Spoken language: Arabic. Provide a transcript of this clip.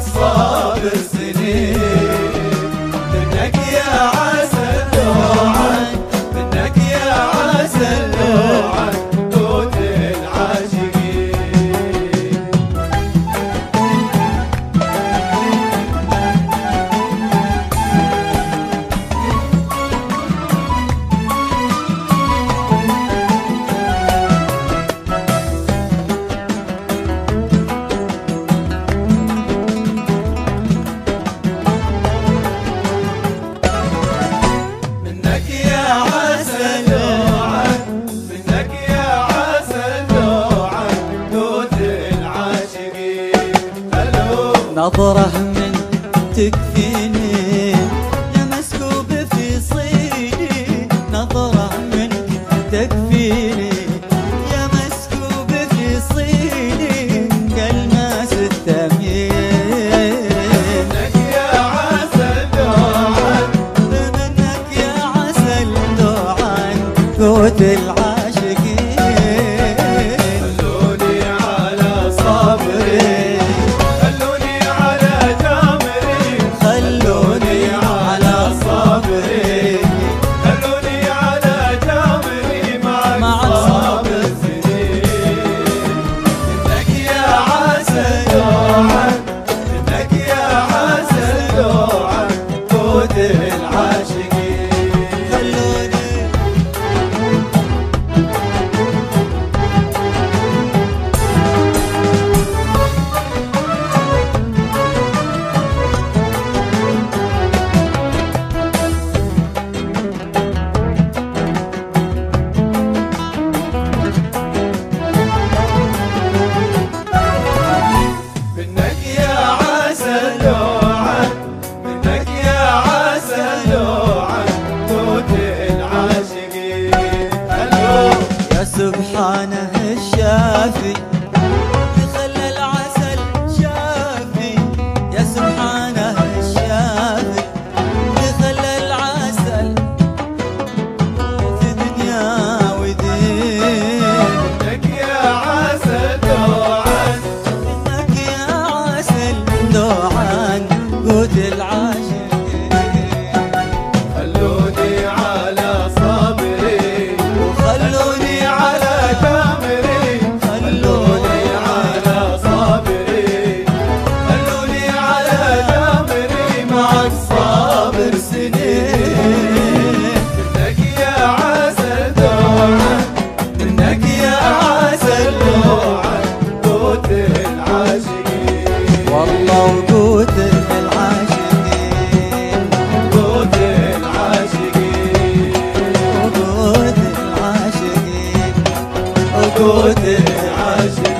sabırsını نظرة من تكفيني. يا مسكوب في صيني نظرة منك تكفيني. يا مسكوب في صيني كالماس التميين منك يا عسل دوعان منك يا عسل دوعان قوت العاشقين عسل قوت العاشقين